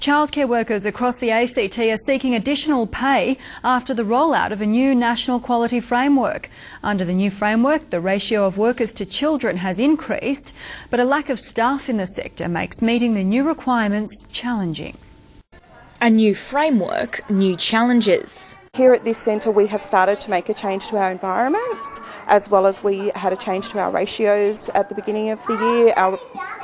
Childcare workers across the ACT are seeking additional pay after the rollout of a new national quality framework. Under the new framework, the ratio of workers to children has increased, but a lack of staff in the sector makes meeting the new requirements challenging. A new framework, new challenges. Here at this centre, we have started to make a change to our environments, as well as we had a change to our ratios at the beginning of the year. Our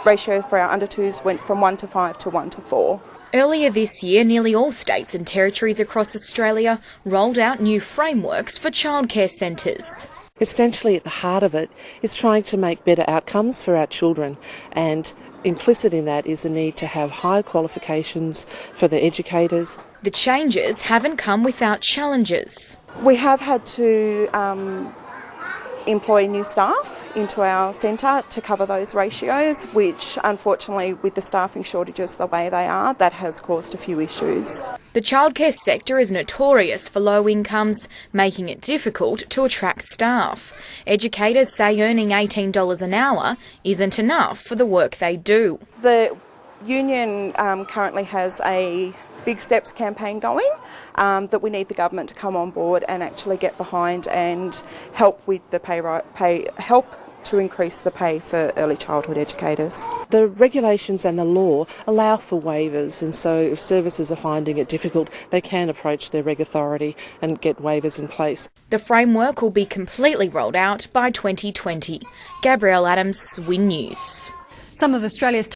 ratio for our under twos went from 1 to 5 to 1 to 4. Earlier this year, nearly all states and territories across Australia rolled out new frameworks for childcare centres. Essentially, at the heart of it is trying to make better outcomes for our children, and implicit in that is a need to have higher qualifications for the educators. The changes haven't come without challenges. We have had to um, employ new staff into our centre to cover those ratios, which unfortunately, with the staffing shortages the way they are, that has caused a few issues. The childcare sector is notorious for low incomes, making it difficult to attract staff. Educators say earning $18 an hour isn't enough for the work they do. The union um, currently has a Big Steps campaign going um, that we need the government to come on board and actually get behind and help with the pay, pay help to increase the pay for early childhood educators. The regulations and the law allow for waivers, and so if services are finding it difficult, they can approach their reg authority and get waivers in place. The framework will be completely rolled out by 2020. Gabrielle Adams, WIN News. Some of Australia's